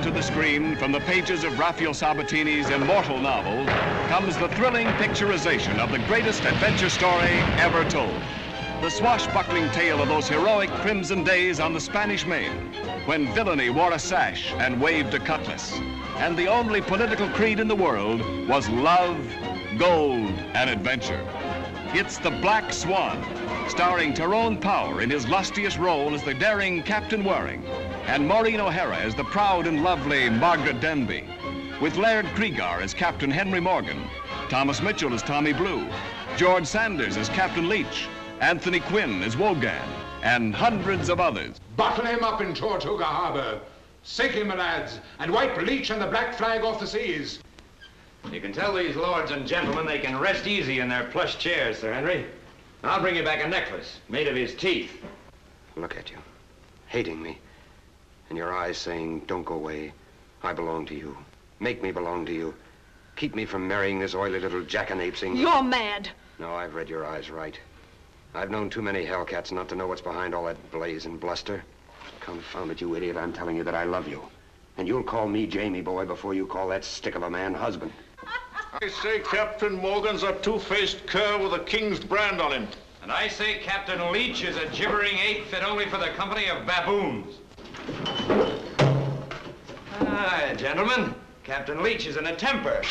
onto the screen from the pages of Rafael Sabatini's immortal novel comes the thrilling picturization of the greatest adventure story ever told. The swashbuckling tale of those heroic crimson days on the Spanish Main, when villainy wore a sash and waved a cutlass, and the only political creed in the world was love, gold, and adventure. It's The Black Swan, starring Tyrone Power in his lustiest role as the daring Captain Waring, and Maureen O'Hara as the proud and lovely Margaret Denby, with Laird Cregar as Captain Henry Morgan, Thomas Mitchell as Tommy Blue, George Sanders as Captain Leech, Anthony Quinn as Wogan, and hundreds of others. Bottle him up in Tortuga Harbor. Sink him, lads, and wipe Leech and the black flag off the seas. You can tell these lords and gentlemen they can rest easy in their plush chairs, Sir Henry. I'll bring you back a necklace made of his teeth. Look at you, hating me. And your eyes saying, don't go away. I belong to you. Make me belong to you. Keep me from marrying this oily little jackanapesing. You're mad. No, I've read your eyes right. I've known too many hellcats not to know what's behind all that blaze and bluster. Confound it, you idiot, I'm telling you that I love you. And you'll call me Jamie boy before you call that stick of a man husband. I say Captain Morgan's a two-faced cur with a king's brand on him. And I say Captain Leech is a gibbering ape fit only for the company of baboons. Ah, gentlemen, Captain Leech is in a temper.